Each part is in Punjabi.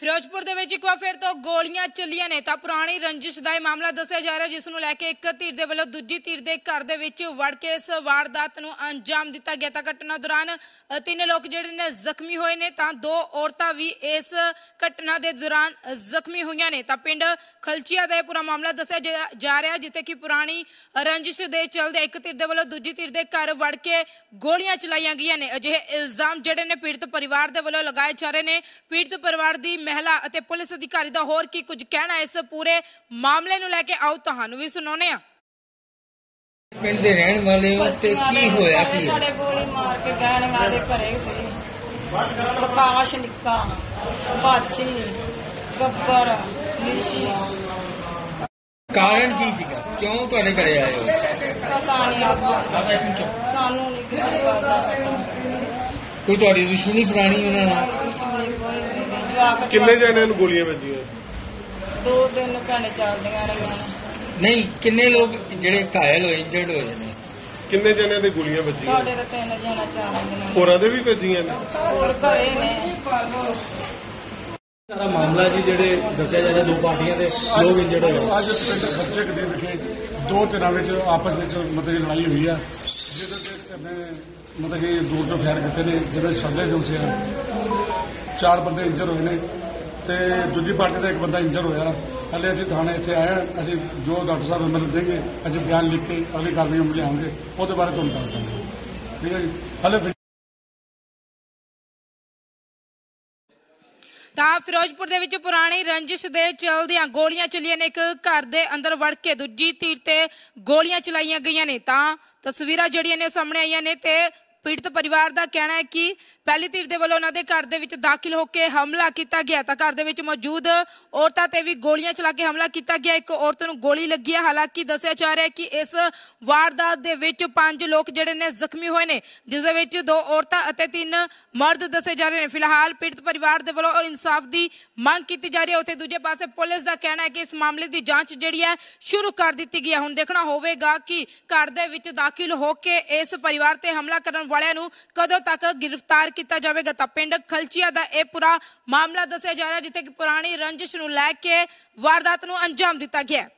ਫਿਰੋਜ਼ਪੁਰ ਦੇ ਵਿੱਚ ਇੱਕ ਵਾਰ ਫਿਰ ਤੋਂ ਗੋਲੀਆਂ ਚੱਲੀਆਂ ਨੇ। ਤਾਂ ਪੁਰਾਣੀ ਰੰਜਿਸ਼ ਦਾ ਇਹ ਮਾਮਲਾ ਦੱਸਿਆ ਜਾ ਰਿਹਾ, ਜਿਸ ਨੂੰ ਲੈ ਕੇ ਇੱਕ ਧਿਰ ਦੇ ਵੱਲੋਂ ਦੂਜੀ ਧਿਰ ਦੇ ਘਰ ਦੇ ਵਿੱਚ ਵੜ ਕੇ ਇਸ ਵਾਰਦਾਤ ਨੂੰ ਅੰਜਾਮ ਦਿੱਤਾ ਗਿਆ। ਤਾਂ ਘਟਨਾ ਦੌਰਾਨ ਤਿੰਨ ਲੋਕ ਜਿਹੜੇ ਨੇ ਜ਼ਖਮੀ ਹੋਏ ਨੇ, ਤਾਂ ਦੋ ਔਰਤਾਂ ਵੀ ਇਸ ਘਟਨਾ ਦੇ ਦੌਰਾਨ ਜ਼ਖਮੀ ਹੋਈਆਂ ਨੇ। ਤਾਂ ਪਿੰਡ ਖਲਚੀਆ ਦਾ ਇਹ ਪੂਰਾ ਮਾਮਲਾ ਦੱਸਿਆ ਜਾ- ਰਿਹਾ, ਜਿੱਥੇ ਕਿ ਪੁਰਾਣੀ ਰੰਜਿਸ਼ ਦੇ ਚਲਦੇ ਇੱਕ ਧਿਰ ਦੇ ਵੱਲੋਂ ਦੂਜੀ ਧਿਰ ਦੇ ਘਰ ਵੜ ਕੇ ਗੋਲੀਆਂ ਚਲਾਈਆਂ ਗਈਆਂ ਨੇ। ਅਜਿਹੇ ਇਲਜ਼ਾਮ ਜਿਹੜੇ ਨੇ ਪੀੜਤ ਪਰਿਵਾਰ ਦੇ ਵੱਲੋਂ ਲਗਾਏ ਜਾ ਰਹੇ ਨੇ। ਪੀੜਤ ਪਰਿਵਾਰ ਦੀ ਮਹਿਲਾ ਅਤੇ ਪੁਲਿਸ ਅਧਿਕਾਰੀ ਦਾ ਹੋਰ ਕੀ ਕੁਝ ਕਹਿਣਾ ਇਸ ਪੂਰੇ ਮਾਮਲੇ ਨੂੰ ਲੈ ਕੇ ਆਓ ਤੁਹਾਨੂੰ ਵੀ ਸੁਣਾਉਣੇ ਆ ਪਿੰਡ ਦੇ ਰਹਿਣ ਵਾਲੇ ਹੋ ਤੇ ਕੀ ਹੋਇਆ ਕੀ? ਸਾਡੇ ਗੋਲੀ ਮਾਰ ਕੇ ਗਹਿਣ ਦੇ ਘਰੇ ਸੀ। ਪ੍ਰਕਾਸ਼ ਨਿੱਕਾ ਬਾਚੀ ਗੱਬਰ ਨਿਸ਼ੀ। ਕਾਰਨ ਕੀ ਸੀਗਾ? ਕਿਉਂ ਤੁਹਾਡੇ ਘਰੇ ਆਏ ਹੋ? ਪਤਾ ਨਹੀਂ ਆਪਾਂ ਸਾਨੂੰ ਨਹੀਂ ਕਿਸੇ ਦਾ ਪਤਾ। ਕੋਈ ਤੁਹਾਡੀ ਦੁਸ਼ਮਣੀ ਪੁਰਾਣੀ ਉਹਨਾਂ ਨਾਲ? ਜਵਾਕ ਕਿੰਨੇ ਜਣਿਆਂ ਨੂੰ ਗੋਲੀਆਂ ਵੱਜੀਆਂ? ਦੋ ਦਿਨ ਘੰਟੇ ਚੱਲਦੀਆਂ ਰਹੀਆਂ ਨਹੀਂ ਕਿੰਨੇ ਲੋਕ ਜਿਹੜੇ ਘਾਇਲ ਹੋਏ ਇੰਜਰਡ ਹੋਏ ਨੇ? ਕਿੰਨੇ ਜਣਿਆਂ ਦੇ ਗੋਲੀਆਂ ਵੱਜੀਆਂ? ਸਾਡੇ ਤਾਂ ਤਿੰਨ ਜਣਾ ਚਾਰ ਦਿਨ ਹੋਰਾਂ ਦੇ ਵੀ ਵੱਜੀਆਂ ਨੇ? ਹੋਰ ਘਰੇ ਨੇ। ਸਾਰਾ ਮਾਮਲਾ ਜੀ ਜਿਹੜੇ ਦੱਸਿਆ ਜਾ ਰਿਹਾ ਦੋ ਪਾਰਟੀਆਂ ਦੇ ਲੋਕ ਇੰਜਰਡ ਹੋਏ ਅੱਜ ਪਿੰਡ ਖਰਚੇ ਦੇ ਵਿਖੇ ਦੋ ਧਿਰਾਂ ਵਿੱਚ ਆਪਸ ਵਿੱਚ ਮਤਲਬ ਲੜਾਈ ਹੋਈ ਆ। ਜਿਹਦੇ ਤੇ ਇਹਨੇ ਮਤਲਬ ਕਿ ਦੂਰ ਤੋਂ ਫੈਰ ਕੀਤੇ ਨੇ, ਜਿਹੜੇ ਸੱਦੇ ਜੁਸੇ ਆ ਚਾਰ ਬੰਦੇ ਇੰਜਰ ਹੋਏ ਨੇ ਤੇ ਦੂਜੀ ਪਾਰਟੀ ਦਾ ਇੱਕ ਬੰਦਾ ਇੰਜਰ ਹੋਇਆ। ਹਲੇ ਅਸੀਂ ਥਾਣੇ ਇੱਥੇ ਆਏ ਹਾਂ। ਅਸੀਂ ਜੋ ਡਾਕਟਰ ਸਾਹਿਬ ਮੈਨੂੰ ਦੇਣਗੇ, ਅਸੀਂ ਬਿਆਨ ਲਿਖ ਕੇ ਅਗਲੀ ਕਾਰਵਾਈ ਅਮਲ ਲਿਆਵਾਂਗੇ। ਉਹਦੇ ਬਾਰੇ ਤੁਹਾਨੂੰ ਦੱਸ ਦਾਂਗੇ। ਠੀਕ ਹੈ ਜੀ? ਹਲੇ ਤਾਂ ਫਿਰੋਜ਼ਪੁਰ ਦੇ ਵਿੱਚ ਪੁਰਾਣੀ ਰੰਜਿਸ਼ ਦੇ ਚਲਦਿਆਂ ਗੋਲੀਆਂ ਚੱਲੀਆਂ ਨੇ, ਇੱਕ ਘਰ ਦੇ ਅੰਦਰ ਵੜ ਕੇ ਦੂਜੀ ਧਿਰ ਤੇ ਗੋਲੀਆਂ ਚਲਾਈਆਂ ਗਈਆਂ ਨੇ। ਤਾਂ ਤਸਵੀਰਾਂ ਜਿਹੜੀਆਂ ਨੇ ਉਹ ਸਾਹਮਣੇ ਆਈਆਂ ਨੇ ਤੇ ਪੀੜਤ ਪਰਿਵਾਰ ਦਾ ਕਹਿਣਾ ਹੈ ਕਿ ਪਹਿਲੀ ਧਿਰ ਦੇ ਵੱਲੋਂ ਉਹਨਾਂ ਦੇ ਘਰ ਦੇ ਵਿੱਚ ਦਾਖਲ ਹੋ ਕੇ ਹਮਲਾ ਕੀਤਾ ਗਿਆ। ਤਾਂ ਘਰ ਦੇ ਵਿੱਚ ਮੌਜੂਦ ਔਰਤਾਂ ਤੇ ਵੀ ਗੋਲੀਆਂ ਚਲਾ ਕੇ ਹਮਲਾ ਕੀਤਾ ਗਿਆ। ਇੱਕ ਔਰਤ ਨੂੰ ਗੋਲੀ ਲੱਗੀ ਹੈ। ਹਾਲਾਂਕਿ ਦੱਸਿਆ ਜਾ ਰਿਹਾ ਹੈ ਕਿ ਇਸ ਵਾਰਦਾਤ ਦੇ ਵਿੱਚ ਪੰਜ ਲੋਕ ਜਿਹੜੇ ਨੇ ਜ਼ਖਮੀ ਹੋਏ ਨੇ, ਜਿਸ ਦੇ ਵਿੱਚ ਦੋ ਔਰਤਾਂ ਅਤੇ ਤਿੰਨ ਮਰਦ ਦੱਸੇ ਜਾ ਰਹੇ ਨੇ। ਫਿਲਹਾਲ ਪੀੜਤ ਪਰਿਵਾਰ ਦੇ ਵੱਲੋਂ ਇਨਸਾਫ ਦੀ ਮੰਗ ਕੀਤੀ ਜਾ ਰਹੀ ਹੈ। ਉੱਥੇ ਦੂਜੇ ਪਾਸੇ ਪੁਲਿਸ ਦਾ ਕਹਿਣਾ ਹੈ ਕਿ ਇਸ ਮਾਮਲੇ ਦੀ ਜਾਂਚ ਜਿਹੜੀ ਹੈ ਸ਼ੁਰੂ ਕਰ ਦਿੱਤੀ ਗਈ ਹੈ। ਹੁਣ ਦੇਖਣਾ ਹੋਵੇਗਾ ਕਿ ਘਰ ਦੇ ਵਿੱਚ ਦਾਖਲ ਹੋ ਕੇ ਇਸ ਪਰਿਵਾਰ ਤੇ ਹਮਲਾ ਕਰਨ ਵਾਲਿਆਂ ਨੂੰ ਕਦੋਂ ਤੱਕ ਗ੍ਰਿਫਤਾਰ ਕੀਤਾ ਜਾਵੇਗਾ ਤਾਂ ਪਿੰਡ ਖਲਚੀਆ ਦਾ ਇਹ ਪੂਰਾ ਮਾਮਲਾ ਦੱਸਿਆ ਜਾ ਰਿਹਾ ਜਿੱਥੇ ਕਿ ਪੁਰਾਣੀ ਰੰਜਿਸ਼ ਨੂੰ ਲੈ ਕੇ ਵਾਰਦਾਤ ਨੂੰ ਅੰਜਾਮ ਦਿੱਤਾ ਗਿਆ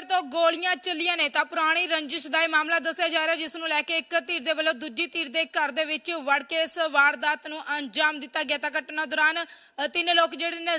ਫਿਰ ਤੋਂ ਗੋਲੀਆਂ ਚੱਲੀਆਂ ਨੇ, ਤਾਂ ਪੁਰਾਣੀ ਰੰਜਿਸ਼ ਦਾ ਇਹ ਮਾਮਲਾ ਦੱਸਿਆ ਜਾ ਰਿਹਾ, ਜਿਸ ਨੂੰ ਲੈ ਕੇ ਇੱਕ ਧਿਰ ਦੇ ਵੱਲੋਂ ਦੂਜੀ ਧਿਰ ਦੇ ਘਰ ਦੇ ਵਿੱਚ ਵੜ ਕੇ ਇਸ ਵਾਰਦਾਤ ਨੂੰ ਅੰਜਾਮ ਦਿੱਤਾ ਗਿਆ। ਤਾਂ ਘਟਨਾ ਦੌਰਾਨ ਤਿੰਨ ਲੋਕ ਜਿਹੜੇ ਨੇ